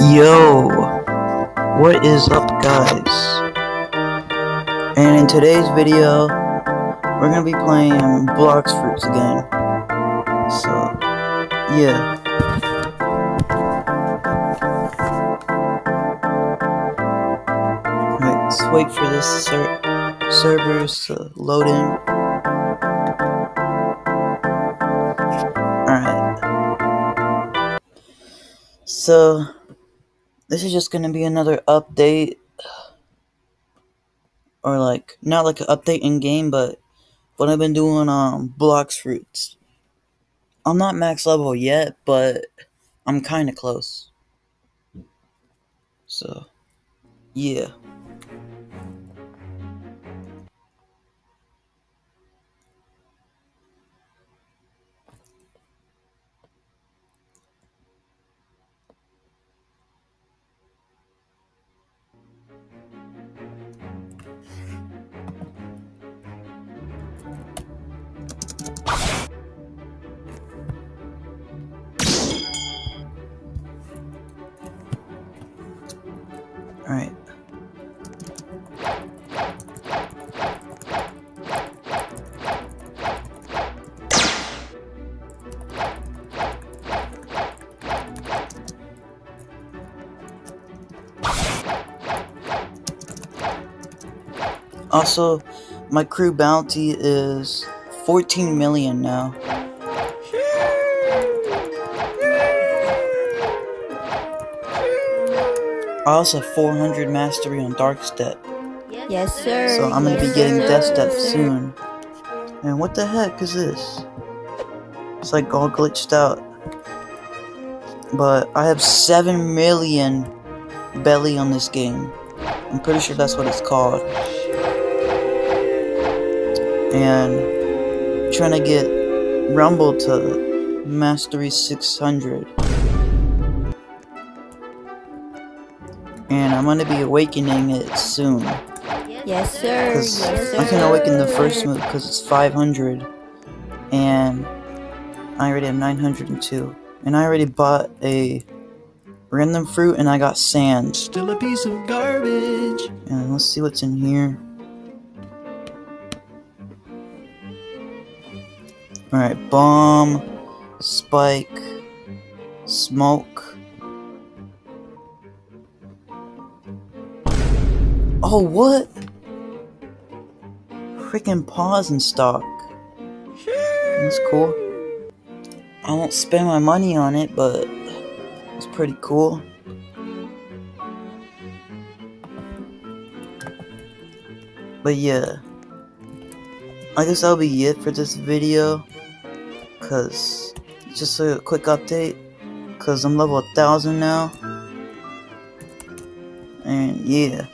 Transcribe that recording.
Yo, what is up, guys? And in today's video, we're gonna be playing Blox Fruits again. So, yeah. Alright, let's wait for this ser servers to load in. Alright. So, this is just gonna be another update. Or like, not like an update in game, but what I've been doing on um, Blox Fruits. I'm not max level yet, but I'm kinda close. So, yeah. Alright. Also, my crew bounty is 14 million now. I also have 400 mastery on Dark Step, Yes, sir. so I'm gonna be getting. Death Step soon. And what the heck is this? It's like all glitched out. But I have 7 million belly on this game. I'm pretty sure that's what it's called. And trying to get Rumble to Mastery 600. And I'm gonna be awakening it soon. Yes, sir. Because Yes, I can awaken the first move because it's 500. And I already have 902. And I already bought a random fruit and I got sand. Still a piece of garbage. And let's see what's in here. Alright, bomb, spike, smoke. Oh, what? Freaking Paw's and stock. That's cool. I won't spend my money on it, but it's pretty cool. But yeah, I guess that'll be it for this video. Cause just a quick update. Cause I'm level 1000 now. And yeah.